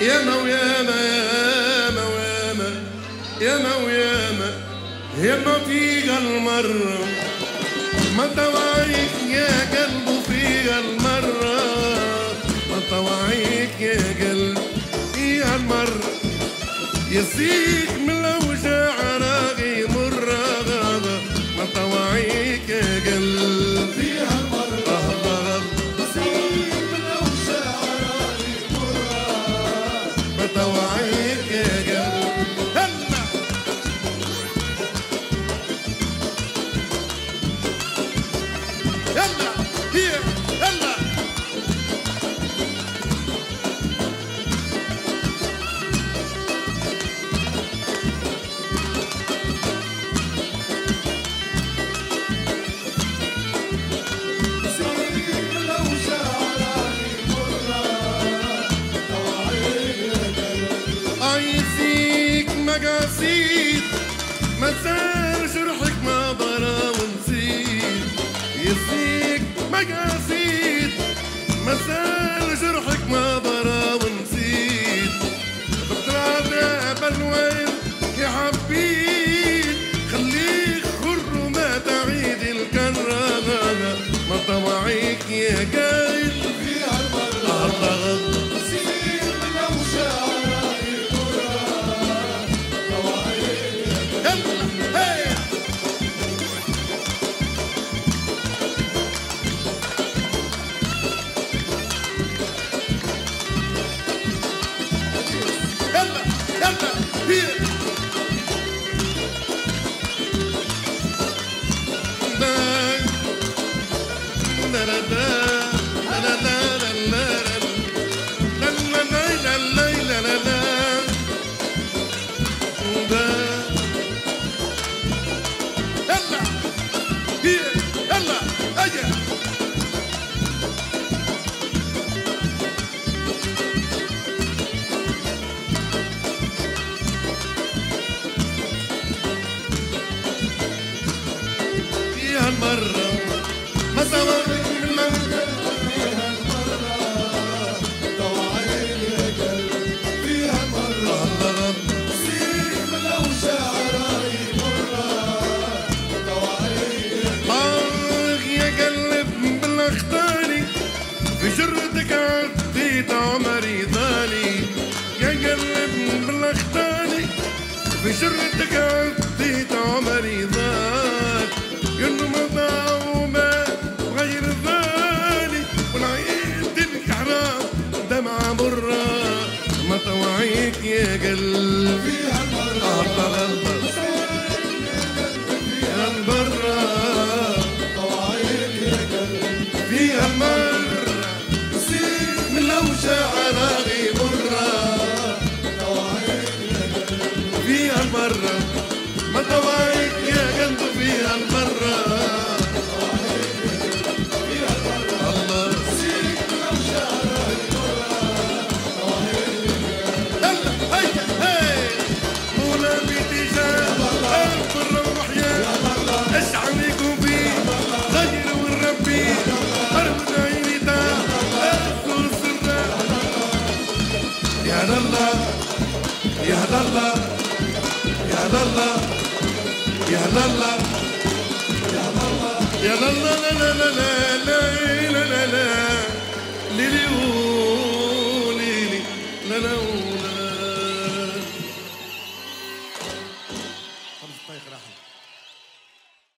ياما وياما ياما وياما ياما وياما ياما في المرة ما توعيك يا قلب في المرة ما توعيك يا قلب في المرة يسيك من الأوجاع راغي مرة ما توعيك يا قلب. help us. عديت عمري ضالي يا قلب بالاخطاني في جرتك عديت عمري ضال مضى وما غير ضالي والعين دنك حرام دمعة مرة. ما توعيك يا قلبي. الله يا الله يا الله يا الله يا لا لا لا لا لا لا لا لا لا لا